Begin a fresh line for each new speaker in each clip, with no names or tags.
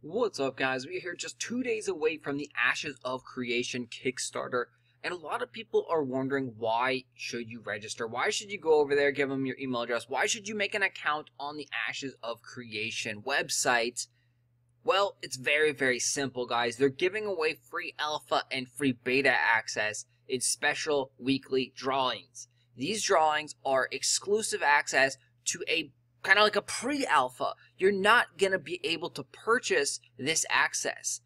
What's up, guys? We're here just two days away from the Ashes of Creation Kickstarter, and a lot of people are wondering why should you register? Why should you go over there, give them your email address? Why should you make an account on the Ashes of Creation website? Well, it's very, very simple, guys. They're giving away free alpha and free beta access in special weekly drawings. These drawings are exclusive access to a kind of like a pre-alpha. You're not going to be able to purchase this access.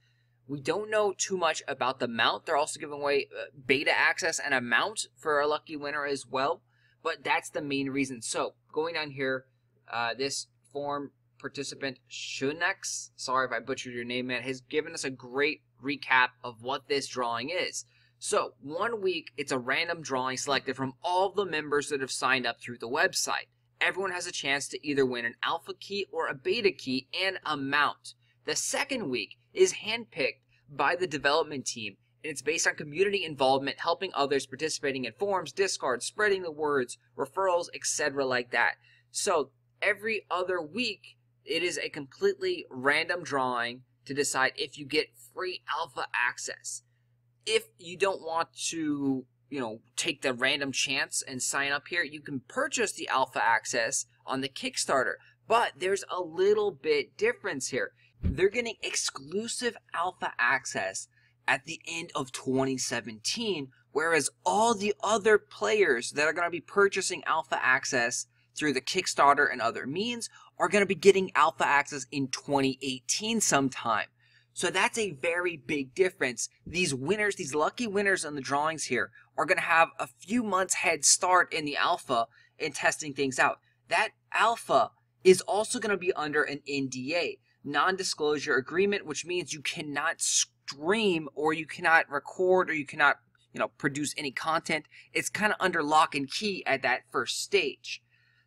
We don't know too much about the mount. They're also giving away uh, beta access and a mount for a lucky winner as well. But that's the main reason. So going down here, uh, this form participant Shunex, sorry if I butchered your name, man, has given us a great recap of what this drawing is. So one week, it's a random drawing selected from all the members that have signed up through the website everyone has a chance to either win an alpha key or a beta key and a mount. The second week is handpicked by the development team and it's based on community involvement, helping others, participating in forums, Discords, spreading the words, referrals, etc. like that. So every other week, it is a completely random drawing to decide if you get free alpha access. If you don't want to you know, take the random chance and sign up here, you can purchase the alpha access on the Kickstarter. But there's a little bit difference here. They're getting exclusive alpha access at the end of 2017, whereas all the other players that are going to be purchasing alpha access through the Kickstarter and other means are going to be getting alpha access in 2018 sometime. So that's a very big difference. These winners, these lucky winners on the drawings here, are going to have a few months head start in the alpha in testing things out. That alpha is also going to be under an NDA, non-disclosure agreement, which means you cannot stream or you cannot record or you cannot, you know, produce any content. It's kind of under lock and key at that first stage.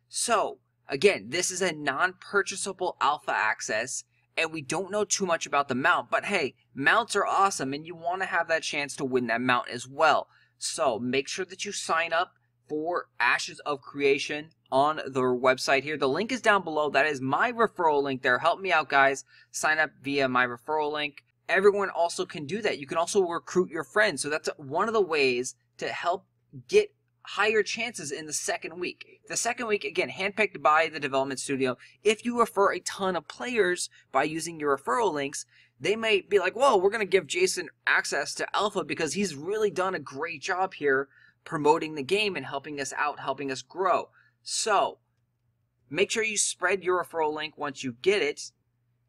So, again, this is a non-purchasable alpha access and we don't know too much about the mount, but hey, mounts are awesome and you want to have that chance to win that mount as well. So make sure that you sign up for Ashes of Creation on their website here. The link is down below. That is my referral link there. Help me out, guys. Sign up via my referral link. Everyone also can do that. You can also recruit your friends. So that's one of the ways to help get higher chances in the second week. The second week, again, handpicked by the development studio. If you refer a ton of players by using your referral links, they may be like, whoa, we're going to give Jason access to Alpha because he's really done a great job here promoting the game and helping us out, helping us grow. So, make sure you spread your referral link once you get it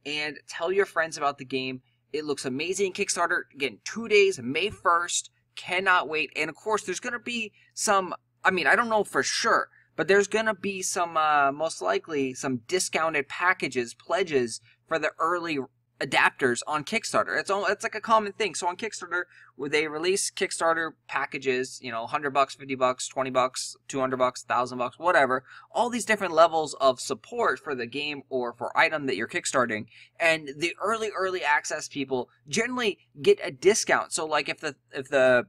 and tell your friends about the game. It looks amazing. Kickstarter, again, two days, May 1st. Cannot wait. And of course, there's going to be some, I mean, I don't know for sure, but there's going to be some, uh, most likely, some discounted packages, pledges for the early adapters on Kickstarter. It's all, it's like a common thing. So on Kickstarter, where they release Kickstarter packages, you know, 100 bucks, 50 bucks, 20 bucks, 200 bucks, 1000 bucks, whatever, all these different levels of support for the game or for item that you're kickstarting. And the early early access people generally get a discount. So like if the if the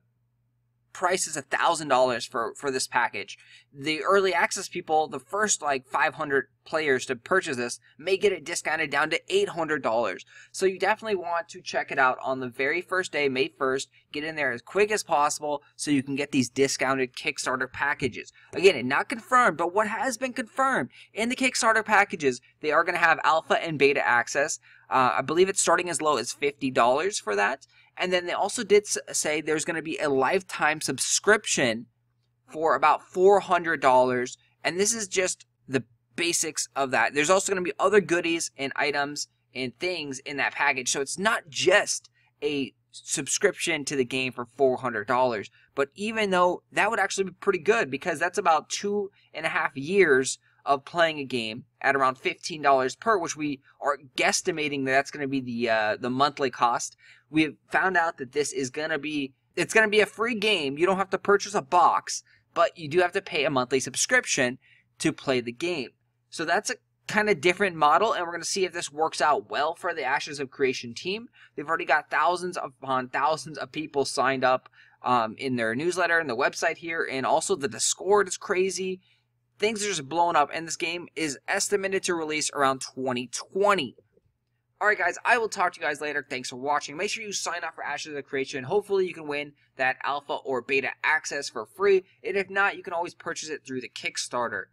price is a thousand dollars for for this package. The early access people, the first like 500 players to purchase this, may get it discounted down to $800. So you definitely want to check it out on the very first day, May 1st. Get in there as quick as possible so you can get these discounted Kickstarter packages. Again, not confirmed, but what has been confirmed in the Kickstarter packages, they are going to have alpha and beta access. Uh, I believe it's starting as low as $50 for that. And then they also did say there's going to be a lifetime subscription for about $400. And this is just the basics of that. There's also going to be other goodies and items and things in that package. So it's not just a subscription to the game for $400. But even though that would actually be pretty good because that's about two and a half years of playing a game at around $15 per, which we are guesstimating that that's going to be the uh, the monthly cost. We have found out that this is going to be it's going to be a free game. You don't have to purchase a box, but you do have to pay a monthly subscription to play the game. So that's a kind of different model, and we're going to see if this works out well for the Ashes of Creation team. They've already got thousands upon thousands of people signed up um, in their newsletter and the website here, and also the Discord is crazy things are just blowing up, and this game is estimated to release around 2020. Alright guys, I will talk to you guys later. Thanks for watching. Make sure you sign up for Ashes of Creation. Hopefully you can win that alpha or beta access for free. And if not, you can always purchase it through the Kickstarter.